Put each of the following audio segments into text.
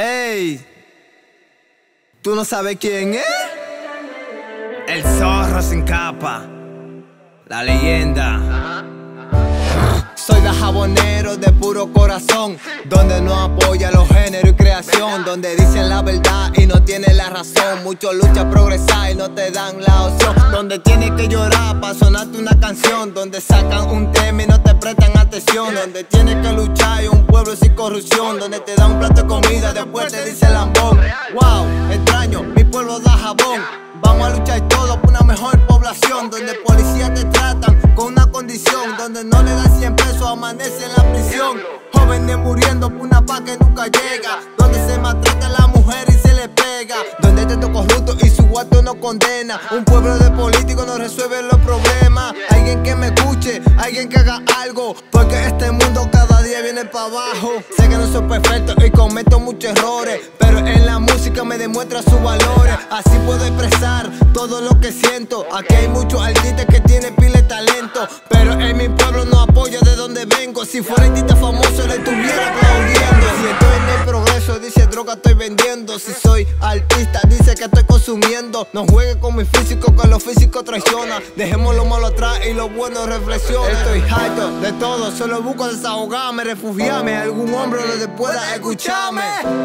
Ey, ¿tú no sabes quién es? El zorro sin capa, la leyenda. Soy de jabonero de puro corazón, donde no apoya los géneros y creación, donde dicen la verdad y no tienen la razón. Muchos luchan progresar y no te dan la opción, donde tienes que llorar para sonarte una canción, donde sacan un tema y no te prestan atención, donde tienes que luchar y un pueblo sin corrupción, donde te dan un plato de comida, después te dice lambón. Wow, extraño, mi pueblo da jabón. Vamos a luchar todo por una mejor población, donde Jóvenes muriendo por una paz que nunca llega, donde se maltrata a la mujer y se le pega, donde te corrupto y su guato no condena. Un pueblo de políticos no resuelve los problemas. Alguien que me escuche, alguien que haga algo, porque este mundo cada día viene para abajo. Sé que no soy perfecto y cometo muchos errores, pero en la música me demuestra sus valores. Así puedo expresar todo lo que siento. Aquí hay muchos artistas que tienen pile de talento, pero en mi pueblo no apoya de donde vengo. Si fuera artista vendiendo. Si soy artista, dice que estoy consumiendo. No juegue con mi físico, que lo físico traiciona. Dejemos lo malo atrás y lo bueno reflexiona. Estoy harto de todo, solo busco desahogarme, refugiarme. Algún hombre donde pueda escucharme.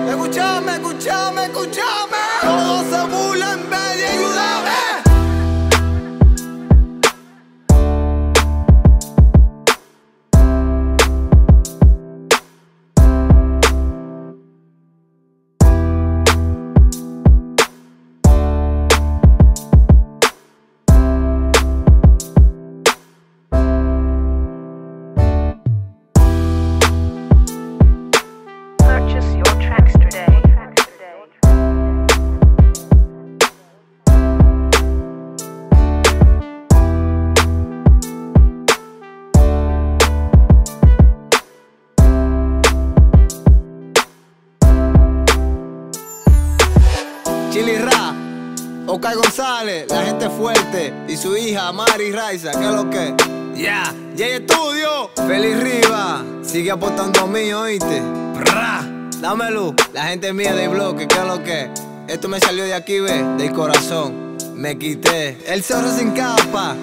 Escuchame, escuchame, escuchame. Todos se Chili Ra, Oscar González, la gente fuerte y su hija Mari Raiza, ¿qué es lo que? Ya, hay estudio. Feliz Riva, sigue apostando a mí, oíste. Ra, dámelo. La gente mía de bloque, ¿qué es lo que? Esto me salió de aquí, ve, del corazón. Me quité el zorro sin capa,